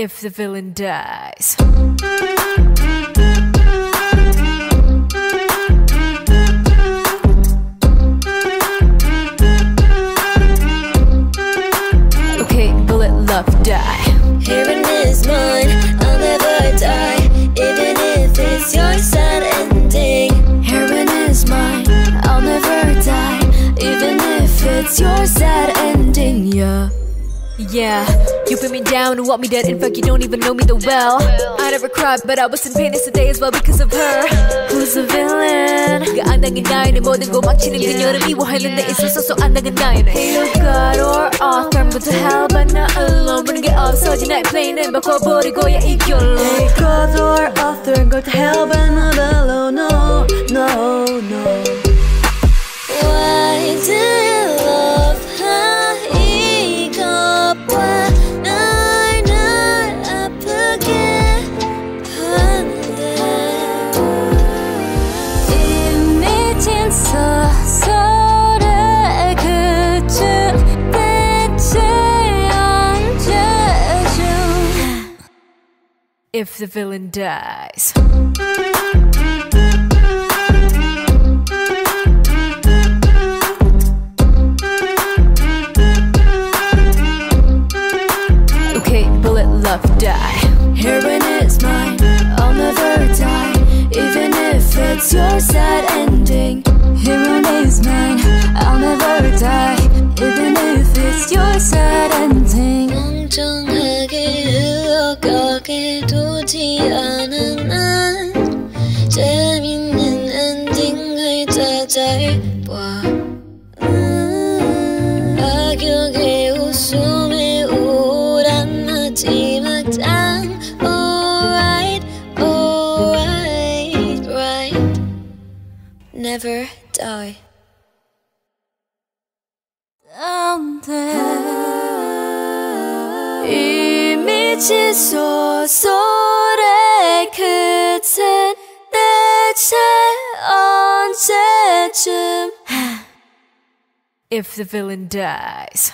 If the villain dies. Die. Heaven is mine, I'll never die, even if it's your sad ending. Heroine is mine, I'll never die, even if it's your sad ending, yeah. Yeah, you put me down and want me dead. In fact, you don't even know me that well. I never cried, but I was in pain yesterday as well because of her. Who's the villain? 그 안당한 나이는 모든 거 막치는 그녀를 미워하는 데 있어서 소 안당한 나이는 You got or off, I'm going to hell, but not alone. 보는 게 없어진 나의 플레이는 바꿔버리고야 이걸로. God or author go to hell but not alone no no no if the villain dies. Okay, bullet love die. Heroine is mine, I'll never die, even if it's your sad ending. Heroine is mine, I'll never die, even if it's your sad ending. 멍청하게 흘러가게도 엔딩을 찾아봐. 음, 악역의 웃음에 우울한 마지막 장 Alright, alright, right Never die 이 미친 소설의 끝은 대체 언제 쯤 If the villain dies.